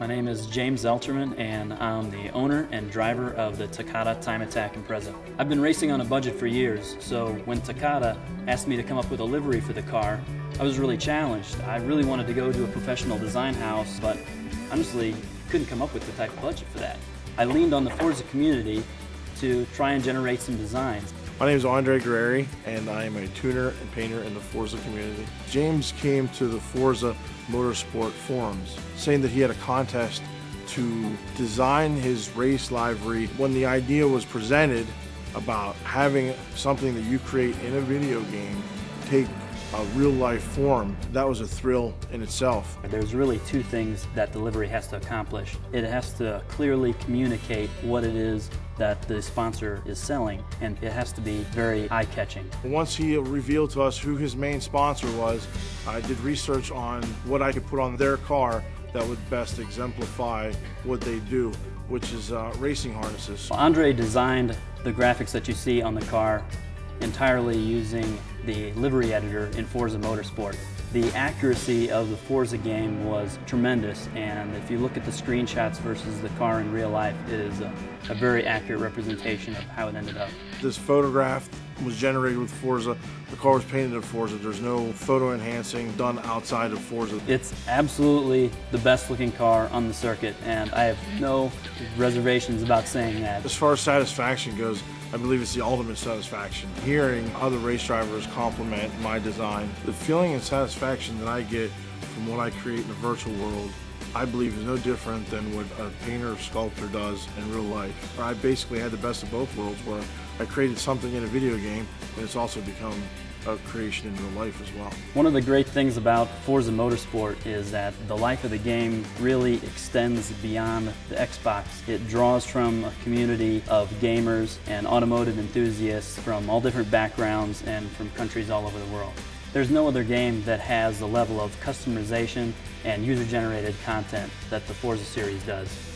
My name is James Elterman, and I'm the owner and driver of the Takata Time Attack Impreza. I've been racing on a budget for years, so when Takata asked me to come up with a livery for the car, I was really challenged. I really wanted to go to a professional design house, but honestly couldn't come up with the type of budget for that. I leaned on the Forza community to try and generate some designs. My name is Andre Guerreri, and I am a tuner and painter in the Forza community. James came to the Forza Motorsport forums saying that he had a contest to design his race livery. When the idea was presented about having something that you create in a video game take a real life form, that was a thrill in itself. There's really two things that the livery has to accomplish. It has to clearly communicate what it is that the sponsor is selling, and it has to be very eye-catching. Once he revealed to us who his main sponsor was, I did research on what I could put on their car that would best exemplify what they do, which is uh, racing harnesses. Andre designed the graphics that you see on the car entirely using the livery editor in Forza Motorsport. The accuracy of the Forza game was tremendous, and if you look at the screenshots versus the car in real life, it is a, a very accurate representation of how it ended up. This photograph was generated with Forza. The car was painted in Forza. There's no photo enhancing done outside of Forza. It's absolutely the best looking car on the circuit, and I have no reservations about saying that. As far as satisfaction goes, I believe it's the ultimate satisfaction. Hearing other race drivers compliment my design, the feeling and satisfaction that I get from what I create in the virtual world, I believe is no different than what a painter or sculptor does in real life. I basically had the best of both worlds where I created something in a video game and it's also become a creation in real life as well. One of the great things about Forza Motorsport is that the life of the game really extends beyond the Xbox. It draws from a community of gamers and automotive enthusiasts from all different backgrounds and from countries all over the world. There's no other game that has the level of customization and user-generated content that the Forza series does.